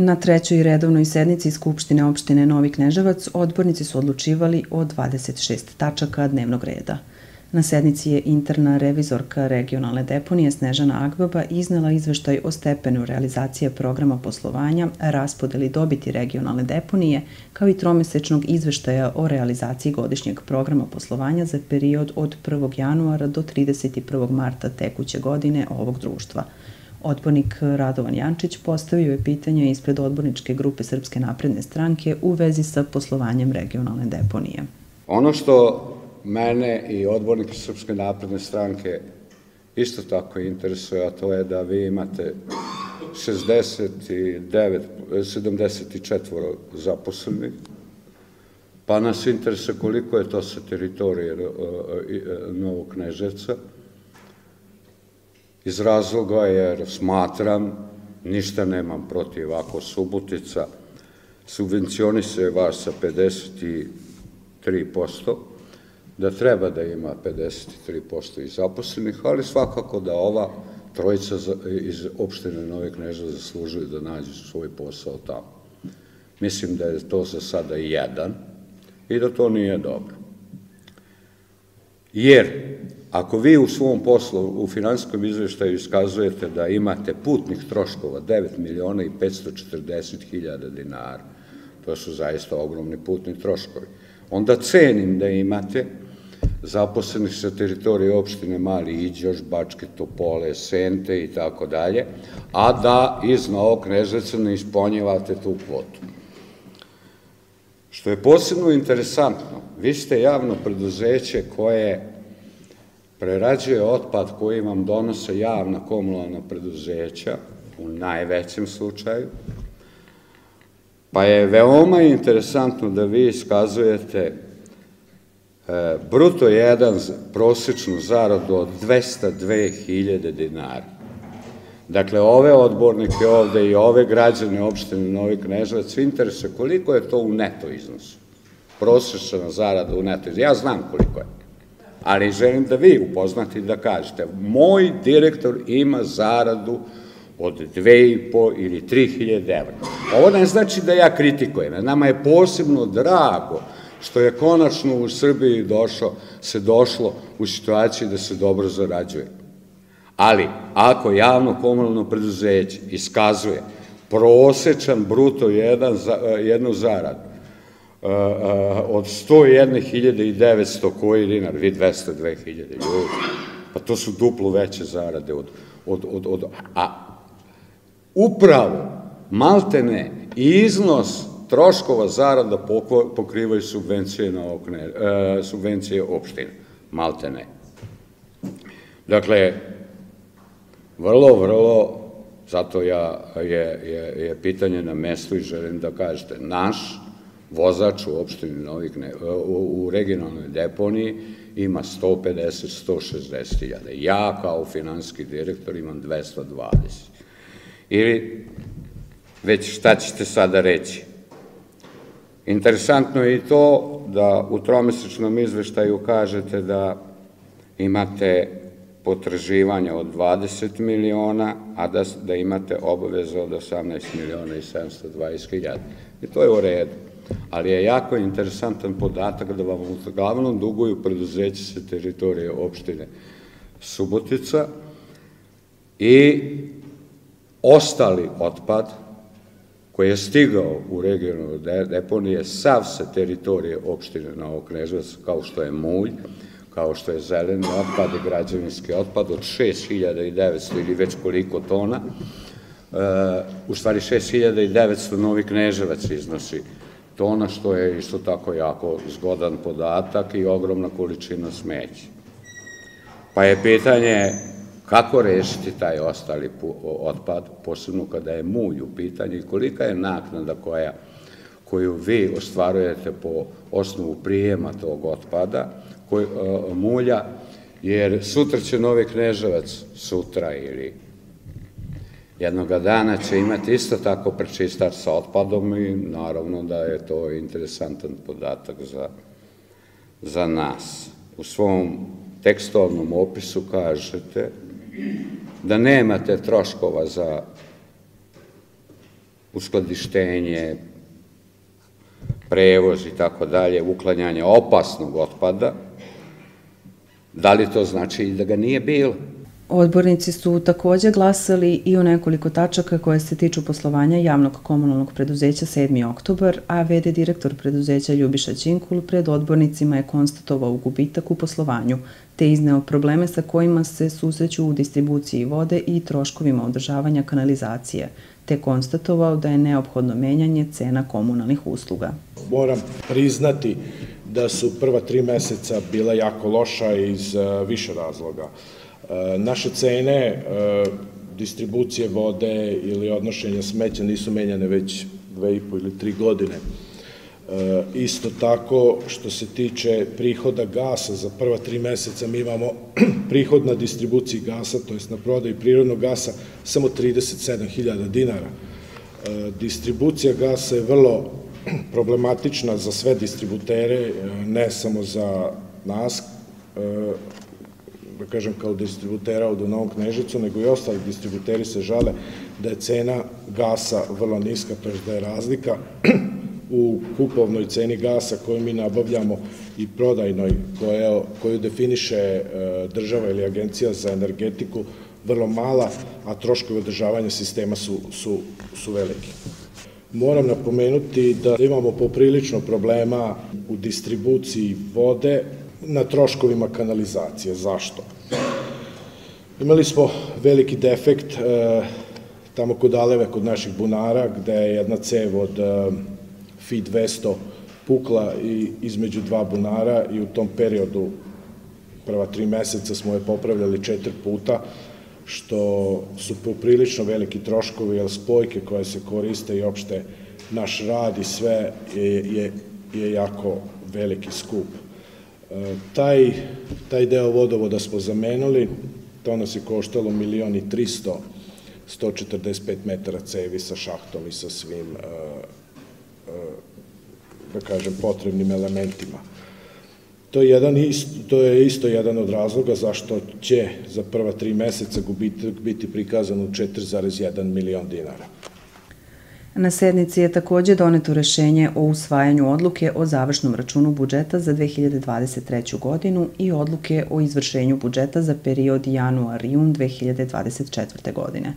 Na trećoj redovnoj sednici Skupštine opštine Novi Kneževac odbornici su odlučivali o 26 tačaka dnevnog reda. Na sednici je interna revizorka regionalne deponije Snežana Agbaba iznela izveštaj o stepenu realizacije programa poslovanja, raspodeli dobiti regionalne deponije, kao i tromesečnog izveštaja o realizaciji godišnjeg programa poslovanja za period od 1. januara do 31. marta tekuće godine ovog društva – Odbornik Radovan Jančić postavio je pitanje ispred odborničke grupe Srpske napredne stranke u vezi sa poslovanjem regionalne deponije. Ono što mene i odbornike Srpske napredne stranke isto tako interesuje, a to je da vi imate 69, 74 zaposlenih, pa nas interesuje koliko je to sa teritorije e, e, Novog Kneževca, iz razloga jer smatram, ništa nemam protiv ako Subotica subvencionise vas sa 53%, da treba da ima 53% i zaposlenih, ali svakako da ova trojica iz opštine Nove Kneža zaslužuju da nađu svoj posao tamo. Mislim da je to za sada jedan i da to nije dobro. Jer Ako vi u svom poslu, u finansijskom izveštaju iskazujete da imate putnih troškova 9 miliona i 540 hiljada dinara, to su zaista ogromni putni troškovi, onda cenim da imate zaposlenih sa teritorije opštine Mali Iđoš, Bačke Topole, Sente i tako dalje, a da iz Novog Knežeca ne isponjivate tu kvotu. Što je posebno interesantno, vi ste javno preduzeće koje prerađuje otpad koji vam donose javna komunalna preduzeća, u najvećem slučaju, pa je veoma interesantno da vi iskazujete e, bruto jedan prosečnu zaradu od 202.000 dinara. Dakle, ove odbornike ovde i ove građane opštine Novi Kneževac interesuje koliko je to u neto iznosu. Prosečna zarada u neto iznosu. Ja znam koliko je ali želim da vi upoznate i da kažete, moj direktor ima zaradu od 2,5 ili 3.000 evra. Ovo ne znači da ja kritikujem, nama je posebno drago što je konačno u Srbiji došlo, se došlo u situaciju da se dobro zarađuje. Ali, ako javno komunalno preduzeće iskazuje prosečan bruto jedan, jednu zaradu od 101.900 koji dinar, vi 202.000 ljudi, pa to su duplo veće zarade od, od, od, od, a upravo maltene iznos troškova zarada pokrivaju subvencije na okne, e, subvencije opštine, maltene. Dakle, vrlo, vrlo, zato ja, je, je, je pitanje na mestu i želim da kažete, naš vozač u opštini Novik, ne, u, u regionalnoj deponiji ima 150-160 hiljada. Ja kao finanski direktor imam 220. Ili, već šta ćete sada reći? Interesantno je i to da u tromesečnom izveštaju kažete da imate potraživanja od 20 miliona, a da, da imate obaveze od 18 miliona i 720 hiljada. I to je u redu ali je jako interesantan podatak da vam glavnom duguju preduzeće sa teritorije opštine Subotica i ostali otpad koji je stigao u regionalne deponije sav sa teritorije opštine Novog Kneževac, kao što je mulj, kao što je zeleni otpad i građevinski otpad od 6900 ili već koliko tona, e, u stvari 6900 Novi Kneževac iznosi tona, što je isto tako jako zgodan podatak i ogromna količina smeća. Pa je pitanje kako rešiti taj ostali otpad, posebno kada je mulj u pitanju i kolika je naknada koja, koju vi ostvarujete po osnovu prijema tog otpada, koj, mulja, jer sutra će Novi Kneževac, sutra ili jednoga dana će imati isto tako prečistač sa otpadom i naravno da je to interesantan podatak za, za nas. U svom tekstovnom opisu kažete da nemate troškova za uskladištenje, prevoz i tako dalje, uklanjanje opasnog otpada, da li to znači da ga nije bilo? Odbornici su takođe glasali i o nekoliko tačaka koje se tiču poslovanja javnog komunalnog preduzeća 7. oktobar, a VD direktor preduzeća Ljubiša Ćinkul pred odbornicima je konstatovao gubitak u poslovanju, te izneo probleme sa kojima se susreću u distribuciji vode i troškovima održavanja kanalizacije, te konstatovao da je neophodno menjanje cena komunalnih usluga. Moram priznati da su prva tri meseca bila jako loša iz e, više razloga. E, naše cene e, distribucije vode ili odnošenja smeća nisu menjane već dve i po ili tri godine. Isto tako, što se tiče prihoda gasa, za prva tri meseca mi imamo prihod na distribuciji gasa, to je na prodaju prirodnog gasa, samo 37.000 dinara. Distribucija gasa je vrlo problematična za sve distributere, ne samo za nas, da kažem, kao distributera u Novom Knežicu, nego i ostali distributeri se žale da je cena gasa vrlo niska, to je da je razlika u kupovnoj ceni gasa koju mi nabavljamo i prodajnoj koju definiše e, država ili agencija za energetiku vrlo mala, a troškovi održavanja sistema su, su, su veliki. Moram napomenuti da imamo poprilično problema u distribuciji vode, na troškovima kanalizacije. Zašto? Imali smo veliki defekt e, tamo kod Aleve, kod naših bunara, gde je jedna cev od e, FI 200 pukla i između dva bunara i u tom periodu prva tri meseca smo je popravljali četiri puta, što su poprilično veliki troškovi, jer spojke koje se koriste i opšte naš rad i sve je, je, je jako veliki skup. Taj, taj deo vodovoda smo zamenili, to nas je koštalo milion i 300, 145 metara cevi sa šahtom i sa svim, e, e, da kažem, potrebnim elementima. To je, jedan to je isto jedan od razloga zašto će za prva tri meseca gubitak biti prikazan u 4,1 milion dinara. Na sednici je takođe doneto rešenje o usvajanju odluke o završnom računu budžeta za 2023. godinu i odluke o izvršenju budžeta za period januar-jun 2024. godine.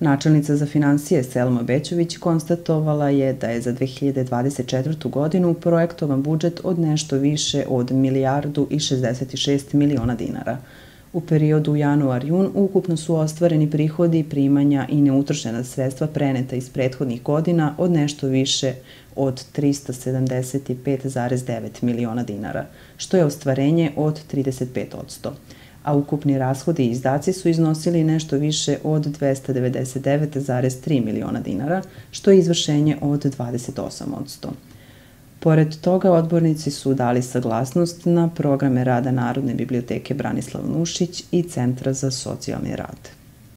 Načelnica za financije Selma Bećović konstatovala je da je za 2024. godinu projektovan budžet od nešto više od milijardu i 66 miliona dinara – U periodu januar-jun ukupno su ostvareni prihodi, primanja i neutrošena sredstva preneta iz prethodnih godina od nešto više od 375,9 miliona dinara, što je ostvarenje od 35%, a ukupni rashodi i izdaci su iznosili nešto više od 299,3 miliona dinara, što je izvršenje od 28%. Pored toga, odbornici su dali saglasnost na programe rada Narodne biblioteke Branislav Nušić i Centra za socijalni rad.